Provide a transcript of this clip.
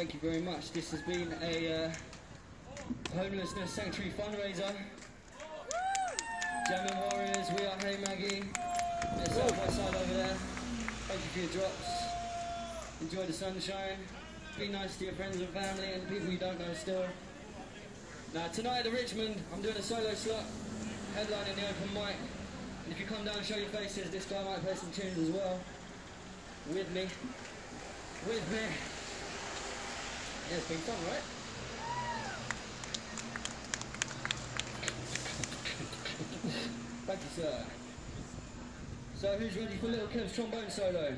Thank you very much. This has been a uh, homelessness sanctuary fundraiser. Jamming Warriors, we are Hey Maggie. There's Southwest Side over there. Thank you for your drops. Enjoy the sunshine. Be nice to your friends and family and people you don't know still. Now tonight at the Richmond, I'm doing a solo slot, headlining the open mic. And if you come down and show your faces, this guy might play some tunes as well. With me. With me. Yeah, it's right? Thank you, sir. So who's ready for Little Kev's trombone solo?